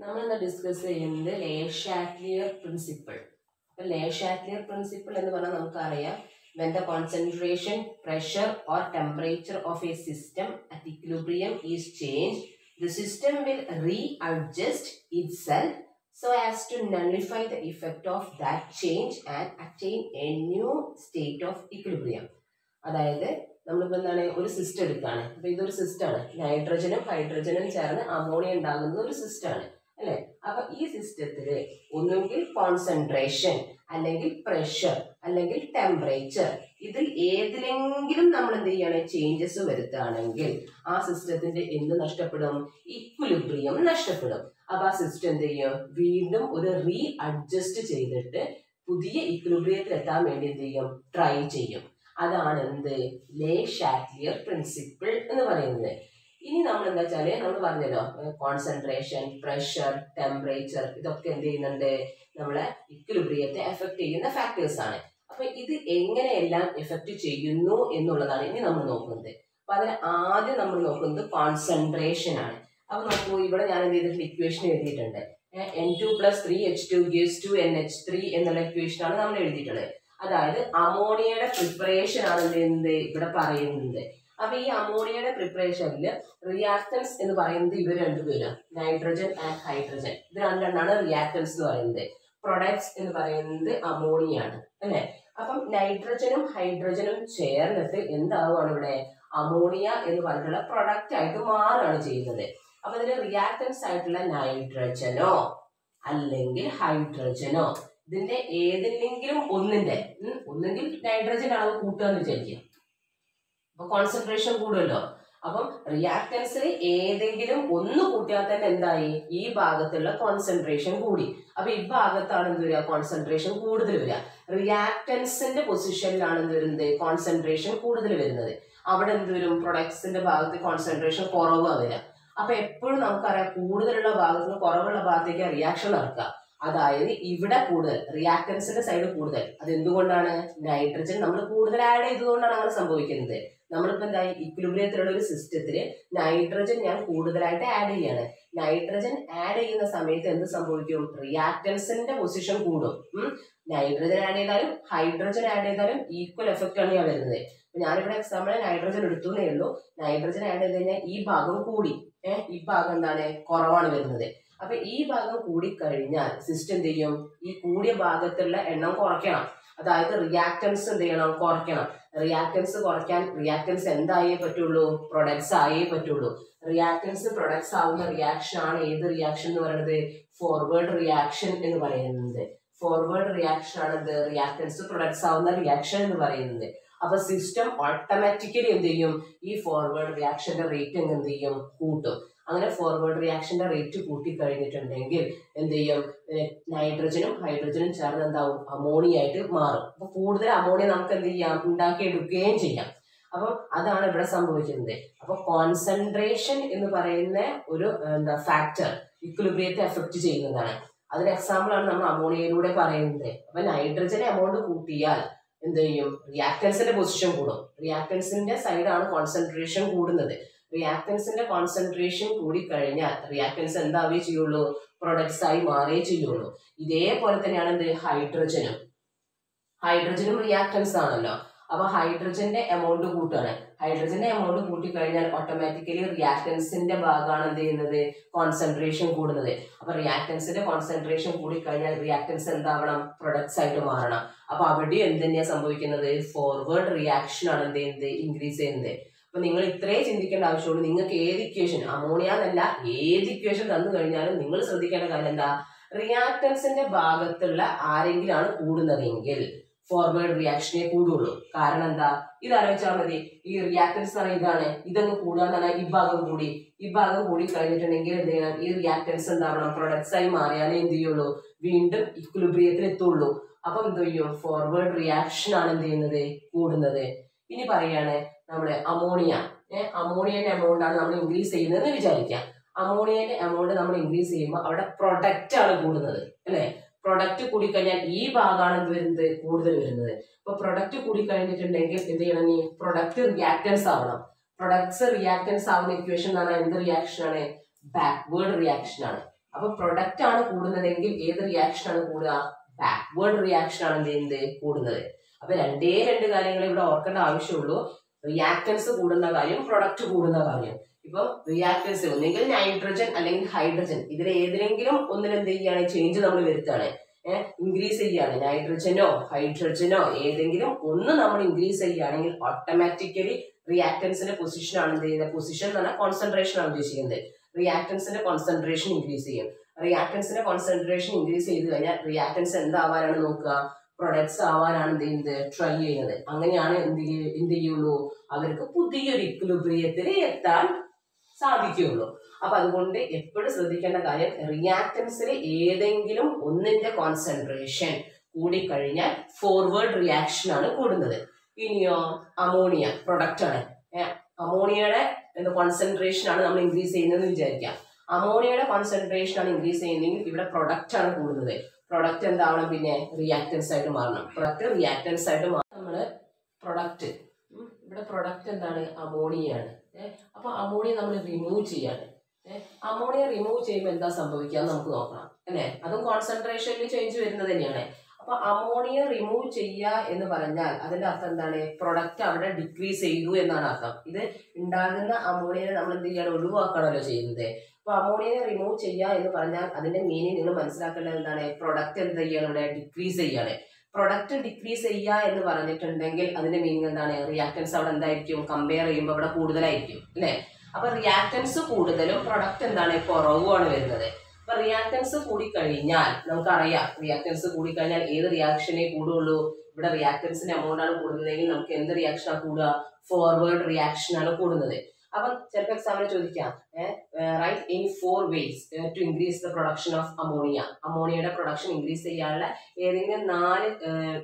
നമ്മളിന്ന് ഡിസ്കസ് ചെയ്യുന്നത് Le Chatelier principle അപ്പൊ ലേഷാറ്റ്ലിയർ പ്രിൻസിപ്പിൾ എന്ന് പറഞ്ഞാൽ നമുക്കറിയാം when the concentration pressure or temperature of a system at equilibrium is changed the system will readjust itself so as to nullify the effect of that change and attain a new state of equilibrium അതായത് നമ്മളിപ്പോൾ എന്താണ് ഒരു system എടുക്കുകയാണ് അപ്പൊ ഇതൊരു സിസ്റ്റമാണ് നൈട്രജനും ഹൈഡ്രജനും ചേർന്ന് അമോണിയ ഉണ്ടാകുന്ന ഒരു സിസ്റ്റമാണ് അല്ലെ? അപ്പൊ ഈ സിസ്റ്റത്തിൽ ഒന്നുകിൽ കോൺസെൻട്രേഷൻ അല്ലെങ്കിൽ പ്രഷർ അല്ലെങ്കിൽ ടെമ്പറേച്ചർ ഇതിൽ ഏതിലെങ്കിലും നമ്മൾ എന്ത് ചെയ്യാണ്? ചേഞ്ചസ് വരുത്തുകയാണെങ്കിൽ ആ സിസ്റ്റത്തിന്റെ എന്ത് നഷ്ടപ്പെടും? ഇക്വിലിബ്രിയം നഷ്ടപ്പെടും. അപ്പൊ ആ സിസ്റ്റം എന്ത് ചെയ്യും? വീണ്ടും ഒരു റീ അഡ്ജസ്റ്റ് ചെയ്തിട്ട് പുതിയ ഇക്വിലിബ്രിയത്തിൽ എത്താൻ വേണ്ടി എന്ത് ചെയ്യും? ട്രൈ ചെയ്യും. അതാണ് എന്ത്? ലേ ഷാറ്റ്ലിയർ പ്രിൻസിപ്പിൾ എന്ന് പറയുന്നത്. ഇനി നമ്മൾ എന്താ വെച്ചാൽ നമ്മൾ പറഞ്ഞല്ലോ കോൺസെൻട്രേഷൻ പ്രഷർ ടെമ്പറേച്ചർ ഇതൊക്കെ എന്ത് ചെയ്യുന്നുണ്ട്? നമ്മളെ ഇക്വിലിബ്രിയത്തെ എഫക്ട് ചെയ്യുന്ന ഫാക്ടേഴ്സ് ആണ്. അപ്പൊ ഇത് എങ്ങനെയെല്ലാം എഫക്ട് ചെയ്യുന്നു എന്നുള്ളതാണ് ഇനി നമ്മൾ നോക്കുന്നത്. അപ്പൊ അതിന് ആദ്യം നമ്മൾ നോക്കുന്നത് കോൺസെൻട്രേഷൻ ആണ്. അപ്പൊ നോക്കൂ ഇവിടെ ഞാൻ എന്ത് ചെയ്തിട്ടുണ്ട്? ഇക്വേഷൻ എഴുതിയിട്ടുണ്ട്. N two plus three H two gives two N H three എന്നുള്ള ഇക്വേഷൻ ആണ് നമ്മൾ എഴുതിയിട്ടുള്ളത്. അതായത് അമോണിയയുടെ പ്രിപ്പറേഷൻ ആണ് എന്ത് ഇവിടെ പറയുന്നത്. അപ്പൊ ഈ അമോണിയയുടെ പ്രിപ്പറേഷനിൽ റിയാക്ടൻസ് എന്ന് പറയുന്നത് ഇവർ രണ്ടുപേരാണ്. നൈട്രജൻ ആൻഡ് ഹൈഡ്രജൻ ഇത് രണ്ടെണ്ണാണ് റിയാക്ടൻസ് എന്ന് പറയുന്നത്. പ്രൊഡക്ട്സ് എന്ന് പറയുന്നത് അമോണിയ ആണ് അല്ലെ? അപ്പം നൈട്രജനും ഹൈഡ്രജനും ചേർന്നിട്ട് എന്താവുകയാണ് ഇവിടെ? അമോണിയ എന്ന് പറഞ്ഞിട്ടുള്ള പ്രൊഡക്റ്റ് ആയിട്ട് മാറുകയാണ് ചെയ്യുന്നത്. അപ്പൊ ഇതിന് റിയാക്ടൻസ് ആയിട്ടുള്ള നൈട്രജനോ അല്ലെങ്കിൽ ഹൈഡ്രജനോ ഇതിന്റെ ഏതെങ്കിലും ഒന്നിന്റെ ഒന്നെങ്കിൽ നൈട്രജൻ അളവ് കൂട്ടുക എന്ന് വിചാരിക്കുക. അപ്പൊ കോൺസെൻട്രേഷൻ കൂടുമല്ലോ. അപ്പം റിയാക്ടൻസിന് ഏതെങ്കിലും ഒന്ന് കൂട്ടിയാൽ തന്നെ എന്തായി? ഈ ഭാഗത്തുള്ള കോൺസെൻട്രേഷൻ കൂടി. അപ്പൊ ഈ ഭാഗത്താണ് എന്ത് വരിക? കോൺസെൻട്രേഷൻ കൂടുതൽ വരിക. റിയാക്ടൻസിന്റെ പൊസിഷനിലാണ് എന്ത് വരുന്നത്? കോൺസെൻട്രേഷൻ കൂടുതൽ വരുന്നത്. അവിടെ എന്ത് വരും? പ്രൊഡക്ട്സിന്റെ ഭാഗത്ത് കോൺസെൻട്രേഷൻ കുറവാ വരിക. അപ്പൊ എപ്പോഴും നമുക്കറിയാം കൂടുതലുള്ള ഭാഗത്ത് കുറവുള്ള ഭാഗത്തേക്ക് റിയാക്ഷൻ നടക്കുക. അതായത് ഇവിടെ കൂടുതൽ റിയാക്ടൻസിന്റെ സൈഡ് കൂടുതൽ. അത് എന്തുകൊണ്ടാണ് നൈട്രജൻ നമ്മൾ കൂടുതൽ ആഡ് ചെയ്തുകൊണ്ടാണ് അങ്ങനെ സംഭവിക്കുന്നത്. നമ്മളിപ്പോ എന്താ ഇക്വിലിബ്രിയത്തിലുള്ള ഒരു സിസ്റ്റത്തിൽ നൈട്രജൻ ഞാൻ കൂടുതലായിട്ട് ആഡ് ചെയ്യാണ്. നൈട്രജൻ ആഡ് ചെയ്യുന്ന സമയത്ത് എന്ത് സംഭവിക്കും? റിയാക്ടൻസിന്റെ പൊസിഷൻ കൂടും. നൈട്രജൻ ആഡ് ചെയ്താലും ഹൈഡ്രജൻ ആഡ് ചെയ്താലും ഈക്വൽ എഫക്റ്റ് ആണ് ഞാൻ വരുന്നത്. ഞാനിവിടെ എക്സാമ്പിൾ നൈട്രജൻ എടുത്തുന്നേ ഉള്ളൂ. നൈട്രജൻ ആഡ് ചെയ്ത് കഴിഞ്ഞാൽ ഈ ഭാഗം കൂടി. ഈ ഭാഗം എന്താണ്? കുറവാണ് വരുന്നത്. അപ്പൊ ഈ ഭാഗം കൂടി കഴിഞ്ഞാൽ സിസ്റ്റം എന്ത് ചെയ്യും? ഈ കൂടിയ ഭാഗത്തുള്ള എണ്ണം കുറയ്ക്കണം. അതായത് റിയാക്ടൻസ് എന്ത് ചെയ്യണം? കുറയ്ക്കണം. റിയാക്ടൻസ് കുറയ്ക്കാൻ റിയാക്ടൻസ് എന്തായേ പറ്റുള്ളൂ? പ്രൊഡക്ട്സ് ആയേ പറ്റുള്ളൂ. റിയാക്ടൻസ് പ്രൊഡക്ട്സ് ആവുന്ന റിയാക്ഷൻ ആണ് ഏത് റിയാക്ഷൻ എന്ന് പറയുന്നത്? ഫോർവേഡ് റിയാക്ഷൻ എന്ന് പറയുന്നത്. ഫോർവേഡ് റിയാക്ഷൻ ആണ് എന്ത്? റിയാക്ടൻസ് പ്രൊഡക്ട്സ് ആവുന്ന റിയാക്ഷൻ എന്ന് പറയുന്നത്. അപ്പൊ സിസ്റ്റം ഓട്ടോമാറ്റിക്കലി എന്ത് ചെയ്യും? ഈ ഫോർവേഡ് റിയാക്ഷന്റെ റേറ്റ് എന്ത് ചെയ്യും? കൂട്ടും. അങ്ങനെ ഫോർവേഡ് റിയാക്ഷന്റെ റേറ്റ് കൂട്ടി കഴിഞ്ഞിട്ടുണ്ടെങ്കിൽ എന്ത് ചെയ്യും? നൈട്രജനും ഹൈഡ്രജനും ചേർന്ന് എന്താവും? അമോണിയ ആയിട്ട് മാറും. അപ്പൊ കൂടുതൽ അമോണിയ നമുക്ക് എന്ത് ചെയ്യാം? ഉണ്ടാക്കിയെടുക്കുകയും ചെയ്യാം. അപ്പം അതാണ് ഇവിടെ സംഭവിക്കുന്നത്. അപ്പൊ കോൺസെൻട്രേഷൻ എന്ന് പറയുന്ന ഒരു എന്താ ഫാക്ടർ ഇക്വിലിബ്രിയത്തെ എഫക്ട് ചെയ്യുന്നതാണ്. അതിന് എക്സാമ്പിൾ ആണ് നമ്മൾ അമോണിയയിലൂടെ പറയുന്നത്. അപ്പൊ നൈട്രജൻ എമൗണ്ട് കൂട്ടിയാൽ എന്ത് ചെയ്യും? റിയാക്ടൻസിന്റെ പൊസിഷൻ കൂടും. റിയാക്ടൻസിന്റെ സൈഡാണ് കോൺസെൻട്രേഷൻ കൂടുന്നത്. റിയാക്ടൻസിന്റെ കോൺസെൻട്രേഷൻ കൂടി കഴിഞ്ഞാൽ റിയാക്ടൻസ് എന്താവേ ചെയ്യുള്ളൂ? പ്രൊഡക്ട്സ് ആയി മാറേ ചെയ്യുള്ളൂ. ഇതേപോലെ തന്നെയാണ് എന്ത്? ഹൈഡ്രജനും ഹൈഡ്രജനും റിയാക്ടൻസ് ആണല്ലോ. അപ്പൊ ഹൈഡ്രജന്റെ എമൗണ്ട് കൂട്ടുകയാണ്. ഹൈഡ്രജന്റെ എമൗണ്ട് കൂട്ടിക്കഴിഞ്ഞാൽ ഓട്ടോമാറ്റിക്കലി റിയാക്ടൻസിന്റെ ഭാഗമാണ് എന്ത് ചെയ്യുന്നത്? കോൺസെൻട്രേഷൻ കൂടുന്നത്. അപ്പൊ റിയാക്ടൻസിന്റെ കോൺസെൻട്രേഷൻ കൂടിക്കഴിഞ്ഞാൽ റിയാക്ടൻസ് എന്താവണം? പ്രൊഡക്ട്സ് ആയിട്ട് മാറണം. അപ്പൊ അവിടെ എന്ത് തന്നെയാണ് സംഭവിക്കുന്നത്? ഫോർവേഡ് റിയാക്ഷൻ ആണ് എന്ത് ചെയ്യുന്നത്? ഇൻക്രീസ് ചെയ്യുന്നത്. അപ്പൊ നിങ്ങൾ ഇത്രേ ചിന്തിക്കേണ്ട ആവശ്യമുള്ളൂ. നിങ്ങൾക്ക് ഏത് ഇക്വേഷൻ അമോണിയ എന്നല്ല ഏത് ഇക്വേഷൻ തന്നു കഴിഞ്ഞാലും നിങ്ങൾ ശ്രദ്ധിക്കേണ്ട കാര്യം എന്താ? റിയാക്ടൻസിന്റെ ഭാഗത്തുള്ള ആരെങ്കിലാണ് കൂടുന്നതെങ്കിൽ ഫോർവേഡ് റിയാക്ഷനെ കൂടുള്ളൂ. കാരണം എന്താ? ഇത് ആലോചിച്ചാൽ മതി. ഈ റിയാക്ടൻസ് എന്ന് ഇതാണ്. ഇതങ്ങ് കൂടാന്നാണ് ഈ ഭാഗം കൂടി. ഈ ഭാഗം കൂടി കഴിഞ്ഞിട്ടുണ്ടെങ്കിൽ എന്ത് ചെയ്യണം? ഈ റിയാക്ടൻസ് എന്താവണം? പ്രൊഡക്ട്സ് ആയി മാറിയാലേ എന്ത് ചെയ്യുള്ളൂ? വീണ്ടും ഇക്വിലിബ്രിയത്തിൽ എത്തുള്ളൂ. അപ്പം എന്ത് ചെയ്യും? ഫോർവേഡ് റിയാക്ഷൻ ആണ് എന്ത് ചെയ്യുന്നത്? കൂടുന്നത്. ഇനി പറയാണ് നമ്മുടെ അമോണിയ. അമോണിയന്റെ എമൗണ്ട് ആണ് നമ്മൾ ഇൻക്രീസ് ചെയ്യുന്നതെന്ന് വിചാരിക്കാം അമോണിയന്റെ എമൗണ്ട് നമ്മൾ ഇൻക്രീസ് ചെയ്യുമ്പോൾ അവിടെ പ്രൊഡക്റ്റ് ആണ് കൂടുന്നത്. അല്ലെ? പ്രൊഡക്റ്റ് കൂടിക്കഴിഞ്ഞാൽ ഈ ഭാഗമാണ് എന്ത് വരുന്നത്? കൂടുതൽ വരുന്നത്. അപ്പൊ പ്രൊഡക്റ്റ് കൂടിക്കഴിഞ്ഞിട്ടുണ്ടെങ്കിൽ എന്ത് ചെയ്യണം നീ? പ്രൊഡക്റ്റ് റിയാക്റ്റൻസ് ആവണം. പ്രൊഡക്ട്സ് റിയാക്റ്റൻസ് ആവുന്ന ഇക്വേഷൻ എന്ന് പറഞ്ഞാൽ എന്ത് റിയാക്ഷൻ ആണ്? ബാക്ക്വേർഡ് റിയാക്ഷൻ ആണ്. അപ്പൊ പ്രൊഡക്റ്റ് ആണ് കൂടുന്നതെങ്കിൽ ഏത് റിയാക്ഷൻ ആണ് കൂടുക? ബാക്ക്വേർഡ് റിയാക്ഷൻ ആണ് എന്ത് ചെയ്യുന്നത്? കൂടുന്നത്. അപ്പൊ രണ്ടേ രണ്ട് കാര്യങ്ങൾ ഇവിടെ ഓർക്കേണ്ട ആവശ്യമുള്ളൂ. റിയാക്ടൻസ് കൂടുന്ന കാര്യം പ്രൊഡക്റ്റ് കൂടുന്ന കാര്യം. ഇപ്പൊ റിയാക്ടൻസ് ഒന്നെങ്കിൽ നൈട്രജൻ അല്ലെങ്കിൽ ഹൈഡ്രജൻ ഇതിൽ ഏതിലെങ്കിലും ഒന്നിൽ എന്ത് ചെയ്യാണ് ചേഞ്ച് നമ്മൾ വരുത്താണ് ഏഹ് ഇൻക്രീസ് ചെയ്യാണ് നൈട്രജനോ ഹൈഡ്രജനോ ഏതെങ്കിലും ഒന്ന് നമ്മൾ ഇൻക്രീസ് ചെയ്യുകയാണെങ്കിൽ ഓട്ടോമാറ്റിക്കലി റിയാക്ടൻസിന്റെ പൊസിഷൻ ആണ് എന്ത് ചെയ്യുന്നത്? പൊസിഷൻ എന്ന് പറഞ്ഞാൽ കോൺസെൻട്രേഷൻ ആണ് ഉദ്ദേശിക്കുന്നത്. റിയാക്ടൻസിന്റെ കോൺസെൻട്രേഷൻ ഇൻക്രീസ് ചെയ്യും. റിയാക്ടൻസിന്റെ കോൺസെൻട്രേഷൻ ഇൻക്രീസ് ചെയ്ത് കഴിഞ്ഞാൽ റിയാക്ടൻസ് എന്താവാനാണ് നോക്കുക? പ്രൊഡക്ട്സ് ആവാനാണ് എന്ത് ചെയ്യുന്നത്? ട്രൈ ചെയ്യുന്നത്. അങ്ങനെയാണ് എന്ത് എന്ത് ചെയ്യുള്ളൂ? അവർക്ക് പുതിയൊരു ഇക്ലുബ്രിയത്തിൽ എത്താൻ സാധിക്കുകയുള്ളൂ. അപ്പൊ അതുകൊണ്ട് എപ്പോഴും ശ്രദ്ധിക്കേണ്ട കാര്യം റിയാക്ടൻസിൽ ഏതെങ്കിലും ഒന്നിന്റെ കോൺസെൻട്രേഷൻ കൂടിക്കഴിഞ്ഞാൽ ഫോർവേഡ് റിയാക്ഷൻ ആണ് കൂടുന്നത്. ഇനിയോ അമോണിയ പ്രൊഡക്റ്റ് ആണ്. അമോണിയയുടെ അമോണിയയുടെ കോൺസെൻട്രേഷൻ ആണ് നമ്മൾ ഇൻക്രീസ് ചെയ്യുന്നതെന്ന് വിചാരിക്കാം. അമോണിയയുടെ കോൺസെൻട്രേഷൻ ആണ് ഇൻക്രീസ് ചെയ്യുന്നതെങ്കിൽ ഇവിടെ പ്രൊഡക്റ്റ് ആണ് കൂടുന്നത്. പ്രൊഡക്റ്റ് എന്താവണം? പിന്നെ റിയാക്ടൻസ് ആയിട്ട് മാറണം. പ്രൊഡക്റ്റ് റിയാക്ടൻസ് ആയിട്ട് മാറണം നമ്മൾ പ്രൊഡക്റ്റ് ഇവിടെ പ്രൊഡക്റ്റ് എന്താണ്? അമോണിയാണ് ഏഹ് അപ്പൊ അമോണിയ നമ്മൾ റിമൂവ് ചെയ്യാണ്. അമോണിയ റിമൂവ് ചെയ്യുമ്പോൾ എന്താ സംഭവിക്കുക നമുക്ക് നോക്കണം അല്ലേ? അതും കോൺസെൻട്രേഷനിൽ ചേഞ്ച് വരുന്നത് തന്നെയാണ്. അപ്പൊ അമോണിയ റിമൂവ് ചെയ്യുക എന്ന് പറഞ്ഞാൽ അതിന്റെ അർത്ഥം എന്താണ്? പ്രൊഡക്റ്റ് അവിടെ ഡിക്രീസ് ചെയ്തു എന്നാണ് അർത്ഥം. ഇത് ഉണ്ടാകുന്ന അമോണിയനെ നമ്മൾ എന്ത് ചെയ്യാണ്? ഒഴിവാക്കണമല്ലോ ചെയ്യുന്നത്. അപ്പൊ അമോണിയനെ റിമൂവ് ചെയ്യുക എന്ന് പറഞ്ഞാൽ അതിന്റെ മീനിങ് നിങ്ങൾ മനസ്സിലാക്കേണ്ടത് എന്താണ്? പ്രൊഡക്റ്റ് എന്ത് ചെയ്യാണ് ഇവിടെ? ഡിക്രീസ് ചെയ്യാണ് പ്രൊഡക്റ്റ് ഡിക്രീസ് ചെയ്യുക എന്ന് പറഞ്ഞിട്ടുണ്ടെങ്കിൽ അതിന്റെ മീനിങ് എന്താണ്? റിയാക്ടൻസ് അവിടെ എന്തായിരിക്കും? കമ്പയർ ചെയ്യുമ്പോൾ അവിടെ കൂടുതലായിരിക്കും അല്ലെ? അപ്പൊ റിയാക്ടൻസ് കൂടുതലും പ്രൊഡക്റ്റ് എന്താണ്? കുറവുമാണ് വരുന്നത്. അപ്പൊ റിയാക്ടൻസ് കൂടിക്കഴിഞ്ഞാൽ നമുക്കറിയാം റിയാക്ടൻസ് കൂടിക്കഴിഞ്ഞാൽ ഏത് റിയാക്ഷനെ കൂടുള്ളൂ ഇവിടെ റിയാക്ടൻസിന്റെ എമൗണ്ട് ആണ് കൂടുന്നതെങ്കിൽ നമുക്ക് എന്ത് റിയാക്ഷനാണ് കൂടുക? ഫോർവേഡ് റിയാക്ഷൻ ആണ് കൂടുന്നത്. അപ്പം ചിലപ്പോൾ എക്സാമിന് ചോദിക്കാം write in four ways to increase the production of ammonia അമോണിയയുടെ production increase ചെയ്യാനുള്ള ഏതെങ്കിലും നാല്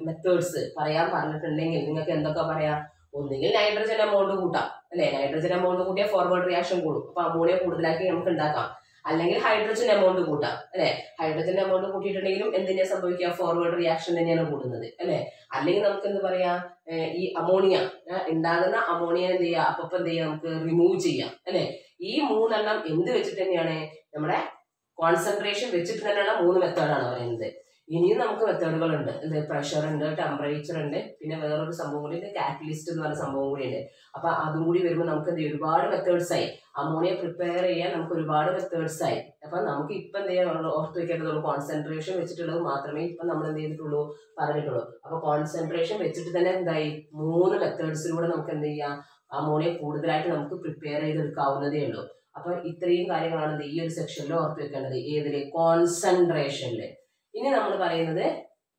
മെത്തേഡ്സ് പറയാൻ പറഞ്ഞിട്ടുണ്ടെങ്കിൽ നിങ്ങൾക്ക് എന്തൊക്കെ പറയാം? ഒന്നുകിൽ നൈട്രജൻ എമൗണ്ട് കൂട്ടാം. അല്ലെ? നൈട്രജൻ എമൗണ്ട് കൂട്ടിയാൽ ഫോർവേഡ് റിയാക്ഷൻ കൂടും. അപ്പൊ അമോണിയ കൂടുതലാക്കി നമുക്ക് ഉണ്ടാക്കാം. അല്ലെങ്കിൽ ഹൈഡ്രജൻ എമൗണ്ട് കൂട്ടാം അല്ലെ? ഹൈഡ്രജൻ എമൗണ്ട് കൂട്ടിയിട്ടുണ്ടെങ്കിലും എന്തിനാ സംഭവിക്കുക? ഫോർവേഡ് റിയാക്ഷൻ തന്നെയാണ് കൂടുന്നത് അല്ലെ? അല്ലെങ്കിൽ നമുക്ക് എന്ത് പറയാ ഈ അമോണിയ ഉണ്ടാകുന്ന അമോണിയ എന്ത് ചെയ്യുക അപ്പൊ എന്ത് ചെയ്യാം? നമുക്ക് റിമൂവ് ചെയ്യാം അല്ലെ? ഈ മൂന്നെണ്ണം എന്ത് വെച്ചിട്ട് തന്നെയാണ് നമ്മുടെ കോൺസെൻട്രേഷൻ വെച്ചിട്ട് തന്നെയുള്ള മൂന്ന് മെത്തേഡാണ് പറയുന്നത്. ഇനിയും നമുക്ക് മെത്തേഡുകൾ ഉണ്ട് ഇത് പ്രഷർ ഉണ്ട് ടെമ്പറേച്ചർ ഉണ്ട് പിന്നെ വേറൊരു സംഭവം കൂടി ഉണ്ട് കാറ്റലിസ്റ്റ് എന്ന് പറഞ്ഞ സംഭവം കൂടി ഉണ്ട്. അപ്പൊ അതും കൂടി വരുമ്പോൾ നമുക്ക് എന്ത് ഒരുപാട് മെത്തേഡ്സ് ആയി. അമോണിയ പ്രിപ്പയർ ചെയ്യാൻ നമുക്ക് ഒരുപാട് മെത്തേഡ്സ് ആയി. അപ്പൊ നമുക്ക് ഇപ്പൊ എന്ത് ചെയ്യാൻ ഓർത്ത് വെക്കേണ്ടതുള്ളൂ. കോൺസെൻട്രേഷൻ വെച്ചിട്ടുള്ളത് മാത്രമേ ഇപ്പൊ നമ്മൾ എന്ത് ചെയ്തിട്ടുള്ളൂ? പറഞ്ഞിട്ടുള്ളൂ. അപ്പൊ കോൺസെൻട്രേഷൻ വെച്ചിട്ട് തന്നെ എന്തായി? മൂന്ന് മെത്തേഡ്സിലൂടെ നമുക്ക് എന്ത് ചെയ്യാം? അമോണിയ കൂടുതലായിട്ട് നമുക്ക് പ്രിപ്പയർ ചെയ്തെടുക്കാവുന്നതേ ഉള്ളൂ. അപ്പൊ ഇത്രയും കാര്യങ്ങളാണ് ഈ ഒരു സെക്ഷനിൽ ഓർത്ത് വെക്കേണ്ടത്. ഏതിൽ? കോൺസെൻട്രേഷനിൽ ഇനി നമ്മൾ പറയുന്നത്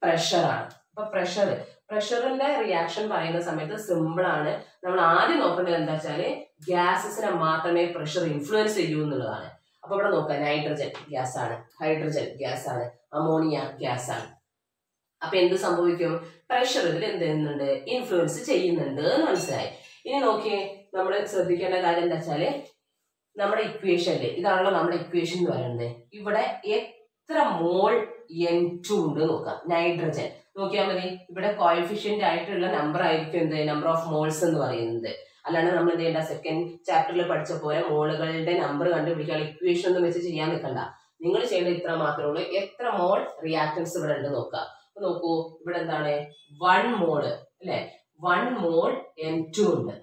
പ്രഷറാണ് അപ്പൊ പ്രഷർ പ്രഷറിന്റെ റിയാക്ഷൻ പറയുന്ന സമയത്ത് സിമ്പിൾ ആണ്. നമ്മൾ ആദ്യം നോക്കേണ്ടത് എന്താ വെച്ചാൽ ഗ്യാസസിനെ മാത്രമേ പ്രഷർ ഇൻഫ്ലുവൻസ് ചെയ്യൂ എന്നുള്ളതാണ്. അപ്പൊ ഇവിടെ നോക്കാം നൈട്രജൻ ഗ്യാസ് ആണ് ഹൈഡ്രജൻ ഗ്യാസ് ആണ് അമോണിയ ഗ്യാസ് ആണ്. അപ്പൊ എന്ത് സംഭവിക്കും? പ്രഷർ ഇതിൽ എന്ത് ചെയ്യുന്നുണ്ട്? ഇൻഫ്ലുവൻസ് ചെയ്യുന്നുണ്ട് എന്ന് മനസ്സിലായി. ഇനി നോക്കിയേ നമ്മൾ ശ്രദ്ധിക്കേണ്ട കാര്യം എന്താ വെച്ചാൽ നമ്മുടെ ഇക്വേഷനിൽ ഇതാണല്ലോ നമ്മുടെ ഇക്വേഷൻ എന്ന് പറയുന്നത്. ഇവിടെ എത്ര മോൾ എൻ ടു ഉണ്ട് നോക്കാം. നൈട്രജൻ നോക്കിയാൽ മതി. ഇവിടെ കോയഫിഷ്യന്റ് ആയിട്ടുള്ള നമ്പർ ആയിരിക്കും എന്ത്? നമ്പർ ഓഫ് മോൾസ് എന്ന് പറയുന്നത്. അല്ലാണ്ട് നമ്മൾ എന്ത് ചെയ്യേണ്ട? സെക്കൻഡ് ചാപ്റ്ററിൽ പഠിച്ച പോലെ മോളുകളുടെ നമ്പർ കണ്ടുപിടിക്കാൻ ഇക്വേഷൻ ഒന്നും വെച്ച് ചെയ്യാൻ നിൽക്കണ്ട നിങ്ങൾ ചെയ്യേണ്ട ഇത്ര മാത്രമേ ഉള്ളൂ. എത്ര മോൾ റിയാക്ടൻസ് ഇവിടെ ഉണ്ട് നോക്കുക അപ്പൊ നോക്കൂ ഇവിടെ എന്താണ്? വൺ മോൾ അല്ലെ? വൺ മോൾ എൻ ടു ഉണ്ട്.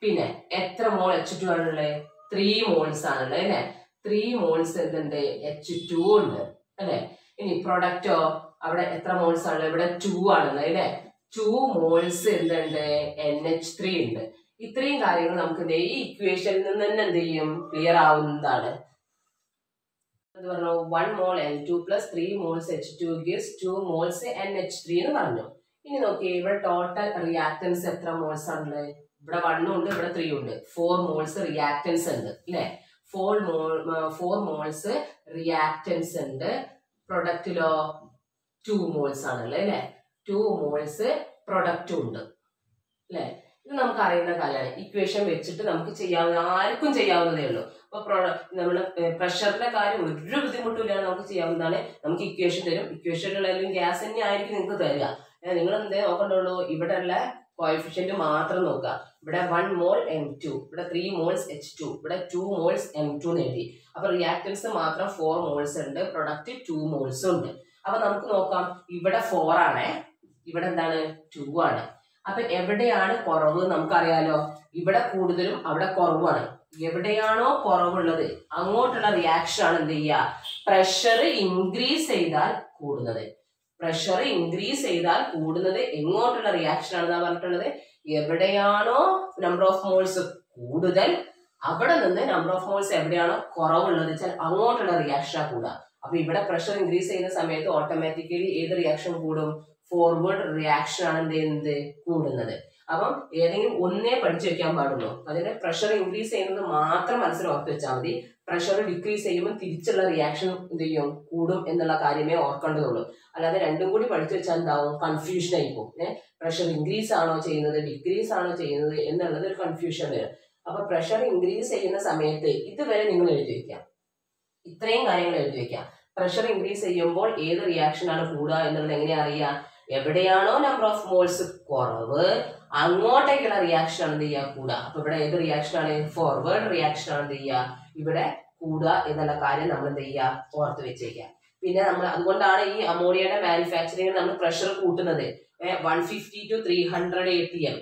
പിന്നെ എത്ര മോൾ എച്ച് ടു ആണുള്ളത് ത്രീ മോൾസ് ആണുള്ളത് അല്ലെ? ത്രീ മോൾസ് എന്തുണ്ട്? എച്ച് ടു ഉണ്ട് അല്ലെ? ഇനി പ്രൊഡക്റ്റോ അവിടെ എത്ര മോൾസ് ആണ്? ഇവിടെ ടു ആണ് അല്ലേ? ടു മോൾസ് എന്തുണ്ട്? എൻ എച്ച് ത്രീ ഉണ്ട്. ഇത്രയും കാര്യങ്ങൾ നമുക്ക് ഈ ഇക്വേഷനിൽ നിന്ന് തന്നെ എന്ത് ചെയ്യും? ക്ലിയർ ആവുന്നതാണ്. എന്ന് പറഞ്ഞു? One mole N two plus three moles H two gives two moles N H three എന്ന് പറഞ്ഞു. ഇനി നോക്കി ഇവിടെ ടോട്ടൽ റിയാക്ടൻസ് എത്ര മോൾസ് ആണുള്ളത് ഇവിടെ വണ്ണും ഉണ്ട് ഇവിടെ ത്രീ ഉണ്ട്. ഫോർ മോൾസ് റിയാക്ടൻസ് ഉണ്ട് അല്ലേ? Four mole four moles reactants ഉണ്ട്. പ്രൊഡക്റ്റിലോ ടു മോൾസ് ആണല്ലേ അല്ലെ? ടു മോൾസ് പ്രൊഡക്റ്റും ഉണ്ട്. അല്ലെ? ഇത് നമുക്ക് അറിയുന്ന കാര്യമാണ്. ഇക്വേഷൻ വെച്ചിട്ട് നമുക്ക് ചെയ്യാവുന്ന ആർക്കും ചെയ്യാവുന്നതേ ഉള്ളൂ. അപ്പൊ നമ്മൾ പ്രഷറിന്റെ കാര്യം ഒരു ബുദ്ധിമുട്ടില്ലാതെ നമുക്ക് ചെയ്യാവുന്നതാണ്. നമുക്ക് ഇക്വേഷൻ തരും. ഇക്വേഷനിലുള്ള ഗ്യാസ് തന്നെ ആയിരിക്കും നിങ്ങൾക്ക് തരിക. നിങ്ങൾ എന്തേ നോക്കണ്ടുള്ളൂ? ഇവിടെയുള്ള കോയിഫിഷ്യന്റ് മാത്രം നോക്കുക. ഇവിടെ വൺ മോൾ എം ടു ഇവിടെ ത്രീ മോൾസ് എച്ച് ടു ഇവിടെ ടു മോൾസ് എം ടു നേടി അപ്പൊ റിയാക്ടൻസ് മാത്രം ഫോർ മോൾസ് ഉണ്ട് പ്രൊഡക്റ്റ് ടു മോൾസ് ഉണ്ട്. അപ്പൊ നമുക്ക് നോക്കാം ഇവിടെ ഫോർ ആണ് ഇവിടെ എന്താണ്? ടു ആണ്. അപ്പൊ എവിടെയാണ് കുറവ് നമുക്കറിയാലോ? ഇവിടെ കൂടുതലും അവിടെ കുറവാണ്. എവിടെയാണോ കുറവുള്ളത് അങ്ങോട്ടുള്ള റിയാക്ഷൻ ആണ് എന്ത് ചെയ്യുക? പ്രഷർ ഇൻക്രീസ് ചെയ്താൽ കൂടുന്നത്. പ്രഷർ ഇൻക്രീസ് ചെയ്താൽ കൂടുന്നത് എങ്ങോട്ടുള്ള റിയാക്ഷൻ ആണെന്നാ പറഞ്ഞിട്ടുള്ളത്? എവിടെയാണോ നമ്പർ ഓഫ് മോൾസ് കൂടുതൽ അവിടെ നിന്ന് നമ്പർ ഓഫ് മോൾസ് എവിടെയാണോ കുറവുള്ളത് വെച്ചാൽ അങ്ങോട്ടുള്ള റിയാക്ഷൻ കൂടുക. അപ്പൊ ഇവിടെ പ്രഷർ ഇൻക്രീസ് ചെയ്യുന്ന സമയത്ത് ഓട്ടോമാറ്റിക്കലി ഏത് റിയാക്ഷൻ കൂടും? ഫോർവേഡ് റിയാക്ഷൻ ആണ് എന്ത് ചെയ്യുന്നത്? കൂടുന്നത്. അപ്പം ഏതെങ്കിലും ഒന്നേ പഠിച്ചു വെക്കാൻ പാടുള്ളൂ. അതിന്റെ പ്രഷർ ഇൻക്രീസ് ചെയ്യുന്നത് മാത്രം മനസ്സിൽ ഓർത്ത് വെച്ചാൽ മതി. പ്രഷർ ഡിക്രീസ് ചെയ്യുമ്പോൾ തിരിച്ചുള്ള റിയാക്ഷൻ എന്ത് ചെയ്യും? കൂടും എന്നുള്ള കാര്യമേ ഓർക്കേണ്ടതുള്ളൂ. അല്ലാതെ രണ്ടും കൂടി പഠിച്ചു വെച്ചാൽ എന്താവും? കൺഫ്യൂഷൻ ആയി പോകും ഏഹ് പ്രഷർ ഇൻക്രീസ് ആണോ ചെയ്യുന്നത്? ഡിക്രീസ് ആണോ ചെയ്യുന്നത്? എന്നുള്ളത് ഒരു കൺഫ്യൂഷൻ വരും. അപ്പൊ പ്രഷർ ഇൻക്രീസ് ചെയ്യുന്ന സമയത്ത് ഇതുവരെ നിങ്ങൾ എഴുതി വെക്കാം. ഇത്രയും കാര്യങ്ങൾ എഴുതി വെക്കാം. പ്രഷർ ഇൻക്രീസ് ചെയ്യുമ്പോൾ ഏത് റിയാക്ഷൻ ആണ് കൂടുക എന്നുള്ളത് എങ്ങനെയാ അറിയുക? എവിടെയാണോ നമ്പർ ഓഫ് മോൾസ് കുറവ് അങ്ങോട്ടേക്കുള്ള റിയാക്ഷൻ എന്ത് ചെയ്യുക? കൂടുക. അപ്പൊ ഇവിടെ ഏത് റിയാക്ഷൻ ആണ്? ഫോർവേഡ് റിയാക്ഷൻ ആണ് എന്ത് ചെയ്യുക? ഇവിടെ കൂടുക എന്നുള്ള കാര്യം നമ്മൾ എന്ത് ചെയ്യുക? ഓർത്ത് വെച്ചേക്കാം പിന്നെ നമ്മൾ അതുകൊണ്ടാണ് ഈ അമോണിയയുടെ മാനുഫാക്ചറിങ് നമ്മൾ പ്രഷർ കൂട്ടുന്നത്. One fifty two three hundred A T M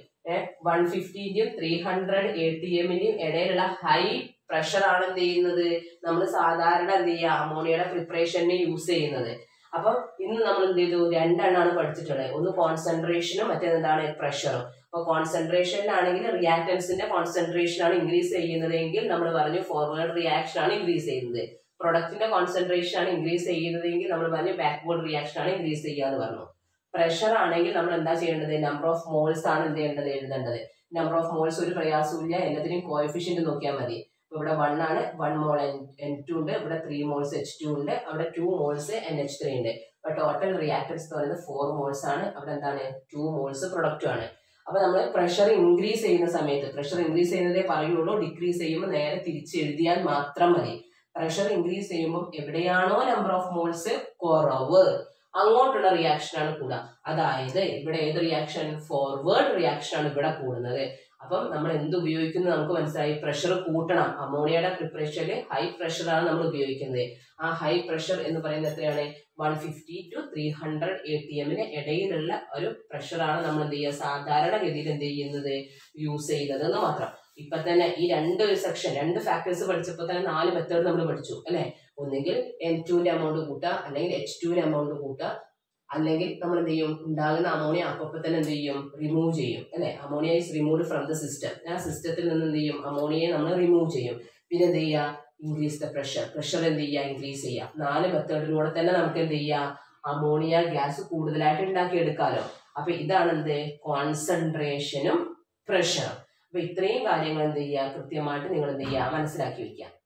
one ഫിഫ്റ്റിന്റെയും three hundred A T എമ്മിന്റെയും ഇടയിലുള്ള ഹൈ പ്രഷർ ആണ് എന്ത് ചെയ്യുന്നത്? നമ്മൾ സാധാരണ എന്ത് ചെയ്യുക? അമോണിയയുടെ പ്രിപ്പറേഷന് യൂസ് ചെയ്യുന്നത്. അപ്പം ഇന്ന് നമ്മൾ എന്ത് ചെയ്തു? രണ്ടെണ്ണമാണ് പഠിച്ചിട്ടുള്ളത്. ഒന്ന് കോൺസെൻട്രേഷനും മറ്റേത് എന്താണ്? പ്രഷറും അപ്പൊ കോൺസെൻട്രേഷനിലാണെങ്കിൽ റിയാക്ടൻസിന്റെ കോൺസെൻട്രേഷൻ ആണ് ഇൻക്രീസ് ചെയ്യുന്നതെങ്കിൽ നമ്മൾ പറഞ്ഞു ഫോർവേഡ് റിയാക്ഷൻ ആണ് ഇൻക്രീസ് ചെയ്യുന്നത്. പ്രൊഡക്റ്റിന്റെ കോൺസെൻട്രേഷൻ ആണ് ഇൻക്രീസ് ചെയ്യുന്നതെങ്കിൽ നമ്മൾ പറഞ്ഞു ബാക്ക്വേർഡ് റിയാക്ഷൻ ആണ് ഇൻക്രീസ് ചെയ്യുക എന്ന് പറഞ്ഞു. പ്രഷർ ആണെങ്കിൽ നമ്മൾ എന്താ ചെയ്യേണ്ടത്? നമ്പർ ഓഫ് മോൾസ് ആണ് എന്ത് ചെയ്യേണ്ടത്? എഴുതേണ്ടത്. നമ്പർ ഓഫ് മോൾസ് ഒരു പ്രയാസമില്ല എല്ലാത്തിനും കോഎഫിഷ്യന്റ് നോക്കിയാൽ മതി. ഇവിടെ വൺ ആണ് വൺ മോൾ എൻ ടു ഉണ്ട് ഇവിടെ ത്രീ മോൾസ് എച്ച് ടു ഉണ്ട് അവിടെ two moles N H three ഉണ്ട്. അപ്പൊ ടോട്ടൽ റിയാക്ടൻസ് എന്ന് പറയുന്നത് ഫോർ മോൾസ് ആണ്. അവിടെ എന്താണ്? ടു മോൾസ് പ്രൊഡക്റ്റും ആണ്. അപ്പൊ നമ്മൾ പ്രഷർ ഇൻക്രീസ് ചെയ്യുന്ന സമയത്ത് പ്രഷർ ഇൻക്രീസ് ചെയ്യുന്നതേ പറയുള്ളൂ ഡിക്രീസ് ചെയ്യുമ്പോൾ നേരെ തിരിച്ചെഴുതിയാൽ മാത്രം മതി. പ്രഷർ ഇൻക്രീസ് ചെയ്യുമ്പോൾ എവിടെയാണോ നമ്പർ ഓഫ് മോൾസ് കുറവ് അങ്ങോട്ടുള്ള റിയാക്ഷൻ ആണ് കൂടുക. അതായത് ഇവിടെ ഏത് റിയാക്ഷൻ ഫോർവേഡ് റിയാക്ഷൻ ആണ് ഇവിടെ കൂടുന്നത്. അപ്പം നമ്മൾ എന്ത് ഉപയോഗിക്കുന്നു നമുക്ക് മനസ്സിലായി. പ്രഷർ കൂട്ടണം. അമോണിയയുടെ പ്രിപ്പറേഷനിൽ ഹൈ പ്രഷറാണ് നമ്മൾ ഉപയോഗിക്കുന്നത്. ആ ഹൈ പ്രഷർ എന്ന് പറയുന്നത് എത്രയാണ്? One fifty two three hundred A T എമ്മിന് ഇടയിലുള്ള ഒരു പ്രഷറാണ് നമ്മൾ എന്ത് ചെയ്യുക? സാധാരണഗതിയിൽ എന്ത് ചെയ്യുന്നത്? യൂസ് ചെയ്യുന്നത് എന്ന് മാത്രം. ഇപ്പൊ തന്നെ ഈ രണ്ട് സെക്ഷൻ രണ്ട് ഫാക്ടേഴ്സ് പഠിച്ചപ്പോൾ തന്നെ നാല് മെത്തേഡ് നമ്മൾ പഠിച്ചു അല്ലെ? ഒന്നെങ്കിൽ എൻ ടുവിന്റെ എമൗണ്ട് കൂട്ടുക അല്ലെങ്കിൽ എച്ച് ടുവിന്റെ എമൗണ്ട് കൂട്ടുക അല്ലെങ്കിൽ നമ്മൾ എന്ത് ചെയ്യും? ഉണ്ടാകുന്ന അമോണിയ അപ്പൊ തന്നെ എന്ത് ചെയ്യും? റിമൂവ് ചെയ്യും അല്ലെ? Ammonia is remove from the system ആ സിസ്റ്റത്തിൽ നിന്ന് എന്ത് ചെയ്യും? അമോണിയയെ നമ്മൾ റിമൂവ് ചെയ്യും. പിന്നെ എന്ത് ചെയ്യുക? ഇൻക്രീസ് ദ പ്രഷർ പ്രഷർ എന്ത് ചെയ്യുക? ഇൻക്രീസ് ചെയ്യുക. നാല് മെത്തേഡിലൂടെ തന്നെ നമുക്ക് എന്ത് ചെയ്യുക? അമോണിയ ഗ്യാസ് കൂടുതലായിട്ട് ഉണ്ടാക്കി എടുക്കാലോ അപ്പൊ ഇതാണ് എന്ത്? കോൺസെൻട്രേഷനും പ്രഷറും അപ്പൊ ഇത്രയും കാര്യങ്ങൾ എന്ത് ചെയ്യുക? കൃത്യമായിട്ട് നിങ്ങൾ എന്ത് ചെയ്യുക? മനസ്സിലാക്കി വെക്കുക.